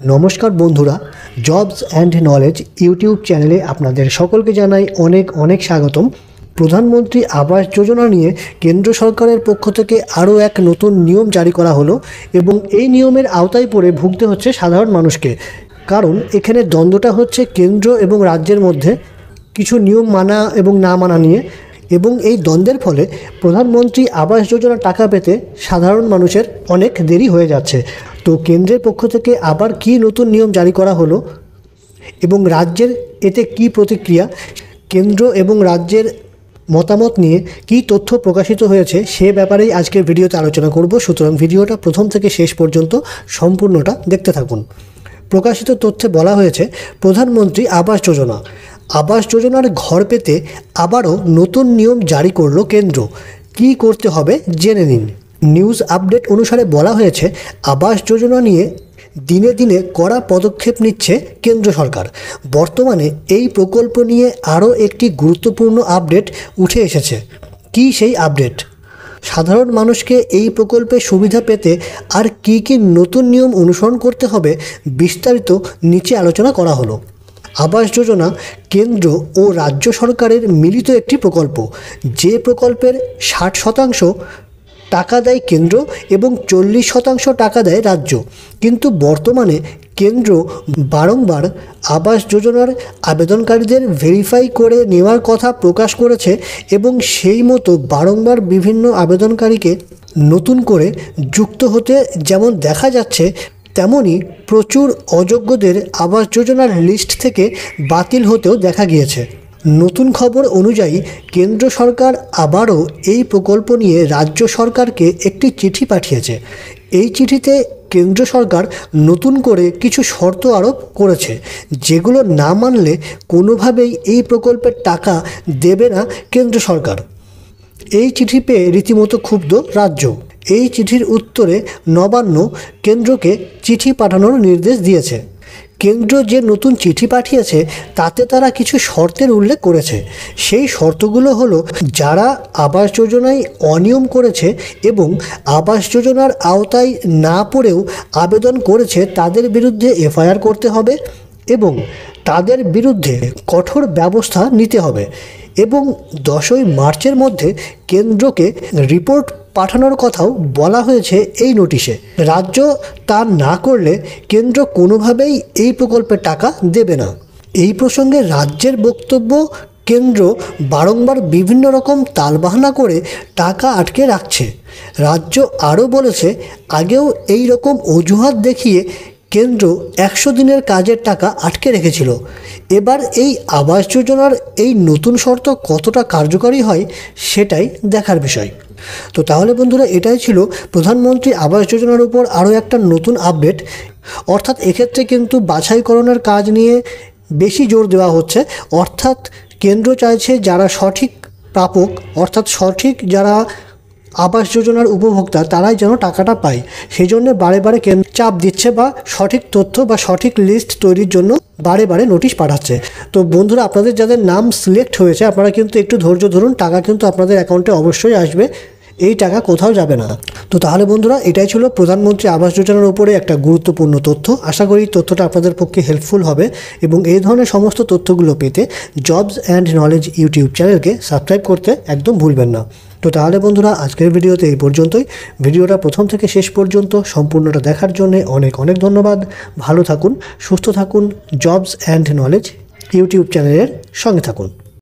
নমস্কার বন্ধুরা jobs and knowledge YouTube চ্যানেলে আপনাদের সকলকে জানাই অনেক অনেক স্বাগতম। প্রধানমন্ত্রী আবাস যোজনা নিয়ে কেন্দ্র সরকারের পক্ষ থেকে আরও এক নতুন নিয়ম জারি করা হলো এবং এই নিয়মের আওতায় পড়ে ভুগতে হচ্ছে সাধারণ মানুষকে। কারণ এখানে দ্বন্দ্বটা হচ্ছে কেন্দ্র এবং রাজ্যের মধ্যে কিছু নিয়ম মানা এবং না মানা নিয়ে এবং এই দ্বন্দ্বের ফলে প্রধানমন্ত্রী আবাস যোজনা টাকা পেতে সাধারণ মানুষের অনেক দেরি হয়ে যাচ্ছে। তো কেন্দ্রের পক্ষ থেকে আবার কি নতুন নিয়ম জারি করা হলো? এবং রাজ্যের এতে কি প্রতিক্রিয়া? কেন্দ্র এবং রাজ্যের মতামত নিয়ে কি তথ্য প্রকাশিত হয়েছে সে ব্যাপারেই আজকের ভিডিওতে আলোচনা করব। সুতরাং ভিডিওটা প্রথম থেকে শেষ পর্যন্ত সম্পূর্ণটা দেখতে থাকুন। প্রকাশিত তথ্যে বলা হয়েছে, প্রধানমন্ত্রী আবাস যোজনা। আবাস যোজনার ঘর পেতে আবারও নতুন নিয়ম জারি করল কেন্দ্র। কি করতে হবে? জেনে নিন। নিউজ আপডেট অনুসারে বলা হয়েছে, আবাস যোজনা নিয়ে দিনে দিনে কড়া পদক্ষেপ নিচ্ছে কেন্দ্র সরকার। বর্তমানে এই প্রকল্প নিয়ে আরও একটি গুরুত্বপূর্ণ আপডেট উঠে এসেছে। কি সেই আপডেট? সাধারণ মানুষকে এই প্রকল্পে সুবিধা পেতে আর কি কি নতুন নিয়ম অনুসরণ করতে হবে বিস্তারিত নিচে আলোচনা করা হলো। আবাস যোজনা কেন্দ্র ও রাজ্য সরকারের মিলিত একটি প্রকল্প। যে প্রকল্পের ষাট শতাংশ টাকা দেয় কেন্দ্র এবং চল্লিশ শতাংশ টাকা দেয় রাজ্য। কিন্তু বর্তমানে কেন্দ্র বারংবার আবাস যোজনার আবেদনকারীদের ভেরিফাই করে নেওয়ার কথা প্রকাশ করেছে এবং সেই মতো বারংবার বিভিন্ন আবেদনকারীকে নতুন করে যুক্ত হতে যেমন দেখা যাচ্ছে তেমনই প্রচুর অযোগ্যদের আবাস যোজনার লিস্ট থেকে বাতিল হতেও দেখা গিয়েছে। নতুন খবর অনুযায়ী, কেন্দ্র সরকার আবারও এই প্রকল্প নিয়ে রাজ্য সরকারকে একটি চিঠি পাঠিয়েছে। এই চিঠিতে কেন্দ্র সরকার নতুন করে কিছু শর্ত আরোপ করেছে, যেগুলো না মানলে কোনোভাবেই এই প্রকল্পের টাকা দেবে না কেন্দ্র সরকার। এই চিঠি পেয়ে রীতিমতো ক্ষুব্ধ রাজ্য। এই চিঠির উত্তরে নবান্ন কেন্দ্রকে চিঠি পাঠানোর নির্দেশ দিয়েছে। কেন্দ্র যে নতুন চিঠি পাঠিয়েছে, তাতে তারা কিছু শর্তের উল্লেখ করেছে। সেই শর্তগুলো হলো, যারা আবাস যোজনায় অনিয়ম করেছে এবং আবাস যোজনার আওতায় না পড়েও আবেদন করেছে, তাদের বিরুদ্ধে এফআইআর করতে হবে এবং তাদের বিরুদ্ধে কঠোর ব্যবস্থা নিতে হবে এবং দশই মার্চের মধ্যে কেন্দ্রকে রিপোর্ট পাঠানোর কথাও বলা হয়েছে এই নোটিশে। রাজ্য তা না করলে কেন্দ্র কোনোভাবেই এই প্রকল্পের টাকা দেবে না। এই প্রসঙ্গে রাজ্যের বক্তব্য, কেন্দ্র বারংবার বিভিন্ন রকম তালবাহানা করে টাকা আটকে রাখছে। রাজ্য আরও বলেছে, আগেও এই রকম অজুহাত দেখিয়ে কেন্দ্র একশো দিনের কাজের টাকা আটকে রেখেছিল। এবার এই আবাস যোজনার এই নতুন শর্ত কতটা কার্যকরী হয় সেটাই দেখার বিষয়। তো তাহলে বন্ধুরা এটাই ছিল প্রধানমন্ত্রী আবাস যোজনার উপর আরও একটা নতুন আপডেট। অর্থাৎ এক্ষেত্রে কিন্তু বাছাইকরণের কাজ নিয়ে বেশি জোর দেওয়া হচ্ছে। অর্থাৎ কেন্দ্র চাইছে যারা সঠিক প্রাপক, অর্থাৎ সঠিক যারা আবাস যোজনার উপভোক্তা তারাই যেন টাকাটা পায়। সেই জন্য বারে বারে চাপ দিচ্ছে বা সঠিক তথ্য বা সঠিক লিস্ট তৈরির জন্য বারে বারে নোটিশ পাঠাচ্ছে। তো বন্ধুরা, আপনাদের যাদের নাম সিলেক্ট হয়েছে, আপনারা কিন্তু একটু ধৈর্য ধরুন, টাকা কিন্তু আপনাদের অ্যাকাউন্টে অবশ্যই আসবে। এই টাকা কোথাও যাবে না। তো তাহলে বন্ধুরা, এটাই ছিল প্রধানমন্ত্রী আবাস যোজনার উপরে একটা গুরুত্বপূর্ণ তথ্য। আশা করি তথ্যটা আপনাদের পক্ষে হেল্পফুল হবে এবং এই ধরনের সমস্ত তথ্যগুলো পেতে জবস অ্যান্ড নলেজ ইউটিউব চ্যানেলকে সাবস্ক্রাইব করতে একদম ভুলবেন না। তো তাহলে বন্ধুরা, আজকের ভিডিওতে এই পর্যন্তই। ভিডিওটা প্রথম থেকে শেষ পর্যন্ত সম্পূর্ণটা দেখার জন্য অনেক অনেক ধন্যবাদ। ভালো থাকুন, সুস্থ থাকুন জবস অ্যান্ড নলেজ ইউটিউব চ্যানেলের সঙ্গে থাকুন।